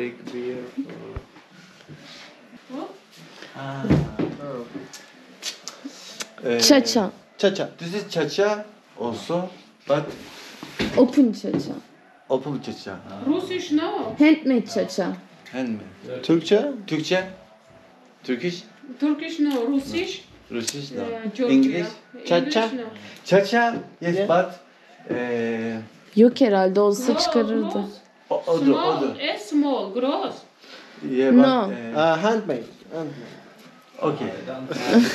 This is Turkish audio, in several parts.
Tekbir. Ha. Ee, Cha cha. Cha cha. This is cha cha also, but Open cha cha. open cha cha. Russisch no. Handmade cha cha. Handmade. Türkçe? Türkçe? Turkish? Turkish no. Russisch. Russisch no. Uh, ee, Georgia. English? Cha cha? No. Cha cha? Yes, Yeah. but ee, Yok herhalde olsa çıkarırdı o, o da, o Small. small. Gross. Yeah, but, No. ee, Uh, handmade. handmade. okay.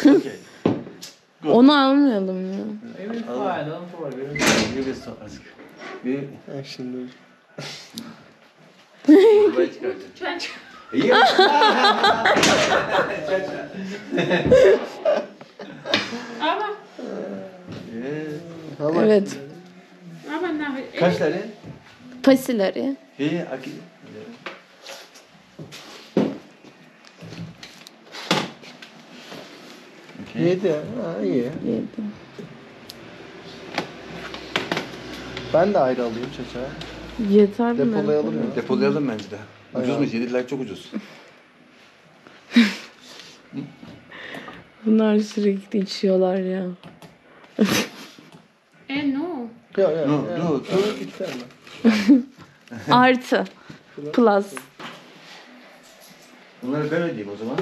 okay. Onu almayalım ya. We will try, don't worry. We will We will so ask. Bir Ha, şimdi buraya. Aber, Yeah. Ama Evet. aber nach. Kaç tane? Pasileri. İyi, aki. Okay. yedi. Ha, iyi. Yedi. Ben de ayrı alayım çaça. Yeter mi? Depolayalım ya. Depolayalım bence de. Bayağı. Ucuzmuş, 7 lira çok ucuz. Bunlar sürekli içiyorlar ya. Eh, no. Yok yok. No, yok. no, Artı. Plus. Bunları ben ödeyeyim o zaman.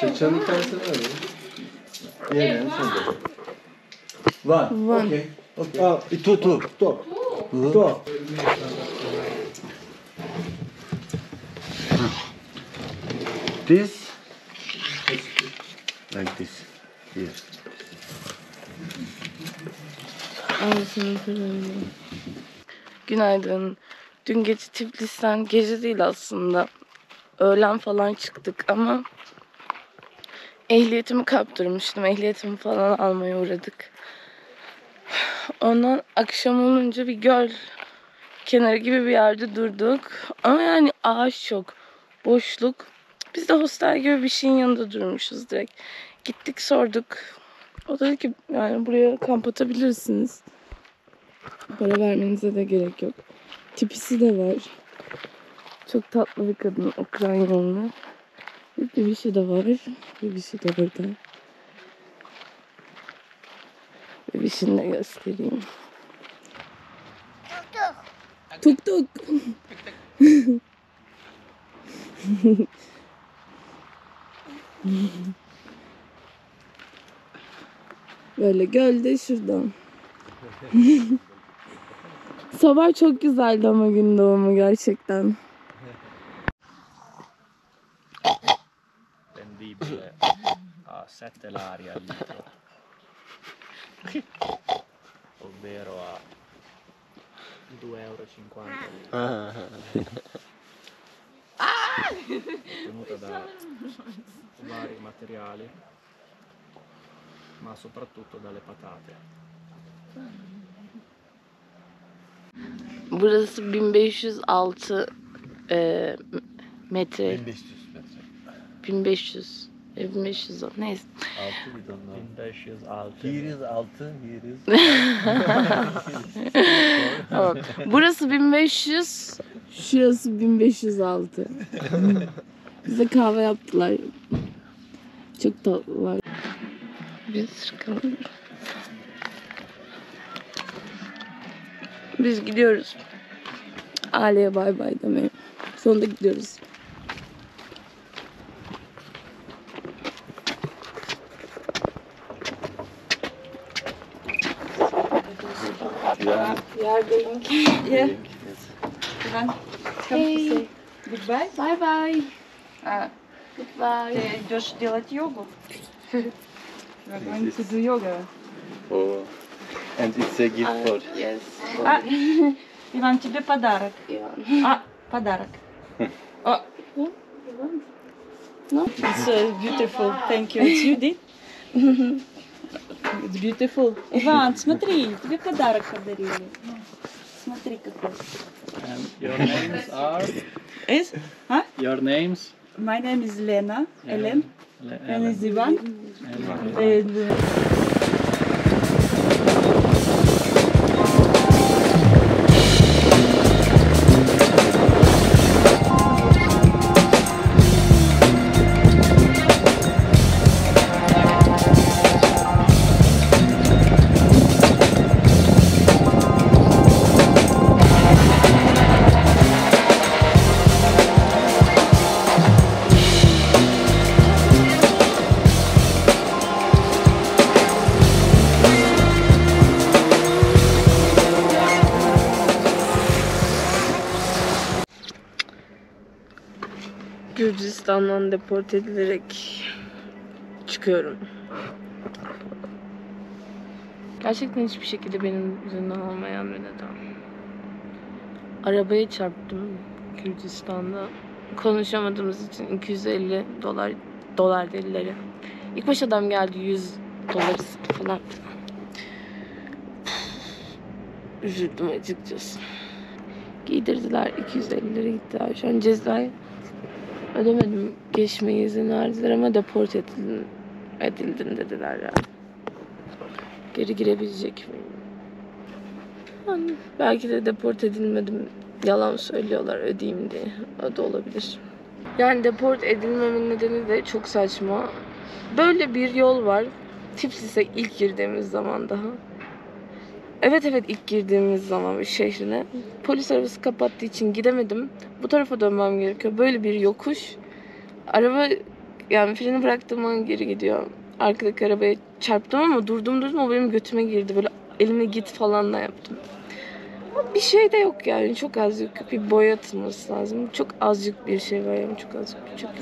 Çaçanın hikayesini alayım. Yerine sen de. Var. One. Okay. Okay. Tu tu. Stop. Hı. Stop. This. Like this. Here. Ağzını kırarım. Günaydın. Dün gece Tiflis'ten, gece değil aslında. Öğlen falan çıktık ama ehliyetimi kaptırmıştım. Ehliyetimi falan almaya uğradık. Ondan akşam olunca bir göl kenarı gibi bir yerde durduk. Ama yani ağaç yok. Boşluk. Biz de hostel gibi bir şeyin yanında durmuşuz direkt. Gittik sorduk. O dedi ki yani buraya kamp atabilirsiniz. Para vermenize de gerek yok. Tipisi de var. Çok tatlı bir kadın Ukraynalı. Bir bir şey de var. Bir bir şey de burada. Bir bir şey de göstereyim. Tuk tuk. Böyle gölde şuradan. Sabah çok güzeldi ama gün doğumu gerçekten. tendibile a 7 l'aria al litro. Ovvero a 2,50 euro. Ottenuta da vari materiali, ma soprattutto dalle patate. Burası 1506 e, metre. 1500 metre. 1500. e, 1500 o- neyse. 6 bidonlar. 1500 alte. Here is 6, here is... Tamam. Burası 1500. Şurası 1506. Bize kahve yaptılar. Çok tatlılar. Biz çıkalım. Biz gidiyoruz. Aileye bay bay demeye. Sonunda gidiyoruz. Yeah. We are going. Yeah. Yes. Ivan, come Hey. say goodbye. Bye bye. А, Goodbye. ты идешь делать йогу? We are going to do yoga. Oh. And it's a gift for... Yes. А, Иван, тебе подарок. Ivan. А, подарок. О, No? it's uh, beautiful. Thank you. It's you did? It's beautiful. Иван, смотри, тебе подарок подарили. Смотри какой. And your names are? Is? Huh? Your names? My name is Lena. Ellen. Le- And is Ivan. Ellen. And, uh, Gürcistan'dan deport edilerek çıkıyorum. Gerçekten hiçbir şekilde benim yüzümden olmayan bir neden. Arabaya çarptım Gürcistan'da. Konuşamadığımız için 250 dolar dolar dediler. İlk baş adam geldi 100 dolar falan. Üzüldüm açıkçası. Giydirdiler 250 lira gittiler. Şu an cezayı ödemedim. Geçmeye izin verdiler ama deport edildin, edildin dediler yani. Geri girebilecek miyim? Yani belki de deport edilmedim. Yalan söylüyorlar ödeyeyim diye. O da olabilir. Yani deport edilmemin nedeni de çok saçma. Böyle bir yol var. Tiflis'e ilk girdiğimiz zaman daha. Evet evet ilk girdiğimiz zaman şehrine. Polis arabası kapattığı için gidemedim. Bu tarafa dönmem gerekiyor. Böyle bir yokuş. Araba yani freni bıraktığım an geri gidiyor. Arkadaki arabaya çarptım ama durdum durdum o benim götüme girdi. Böyle elime git falan da yaptım. Ama bir şey de yok yani. Çok az yok. Bir boya atılması lazım. Çok azıcık bir şey var yani. Çok azıcık bir yok.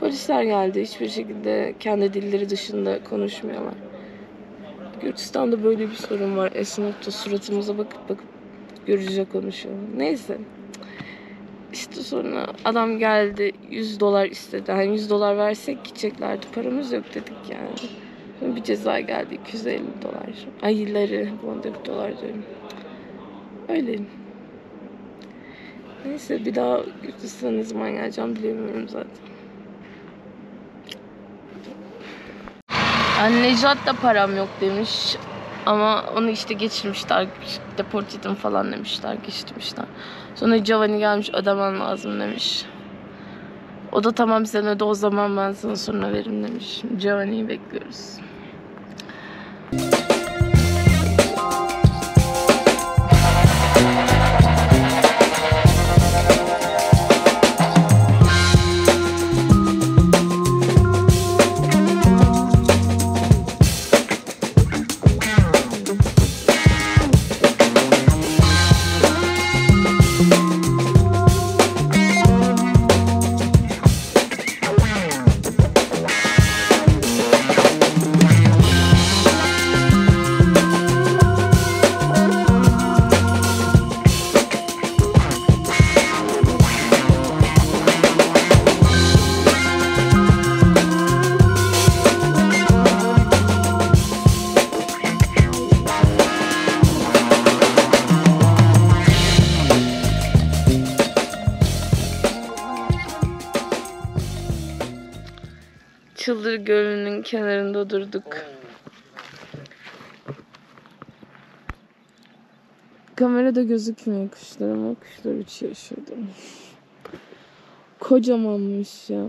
Polisler geldi. Hiçbir şekilde kendi dilleri dışında konuşmuyorlar. Gürcistan'da böyle bir sorun var. Esnaf suratımıza bakıp bakıp Gürcüce konuşuyor. Neyse. İşte sonra adam geldi 100 dolar istedi. Hani 100 dolar versek gideceklerdi. Paramız yok dedik yani. Sonra bir ceza geldi 250 dolar. Ayları, bu bir dolar diyorum. Öyle. Neyse bir daha Gürcistan'a ne zaman geleceğim bilemiyorum zaten. Necat da param yok demiş. Ama onu işte geçirmişler. Deport edin falan demişler. Geçirmişler. Sonra Giovanni gelmiş ödemen lazım demiş. O da tamam sen öde o zaman ben sana sonra veririm demiş. Giovanni'yi bekliyoruz. Çıldır Gölü'nün kenarında durduk. Kamerada gözükmüyor kuşlar ama kuşlar uçuyor şurada. Kocamanmış ya.